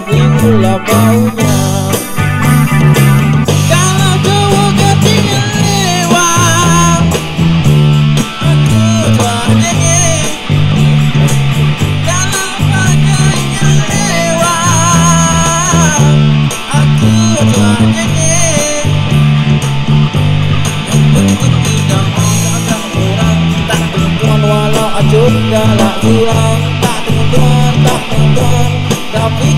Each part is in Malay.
tapi mula baunya acuh galak kurang Tak tentuan, tak tentuan Tapi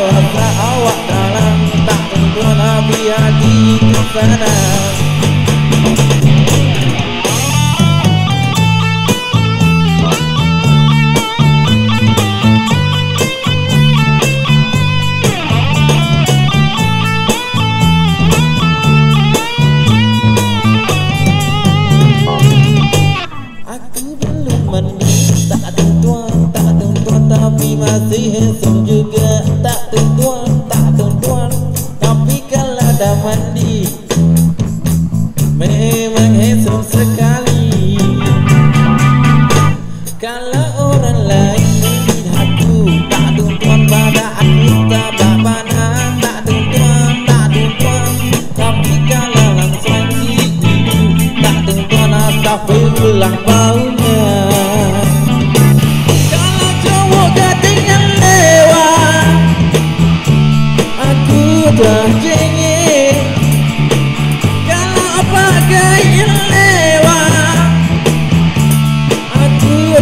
rasa awak dalam Tak tentuan hati-hati di sana Aku belum menikah masih handsome juga Tak tentuan, tak tentuan Tapi kalau dah mandi Memang handsome sekali. Kalau orang lain melihatku Tak tentuan pada aku Tak pandang Tak tentuan, tak tentuan Tapi kalau langsung itu Tak tentuan astagfirullah baunya Kalau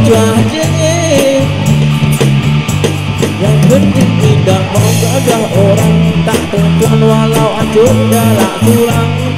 Jengit Yang penting tidak mau gagal orang. Tak tentuan walau acuh galak kurang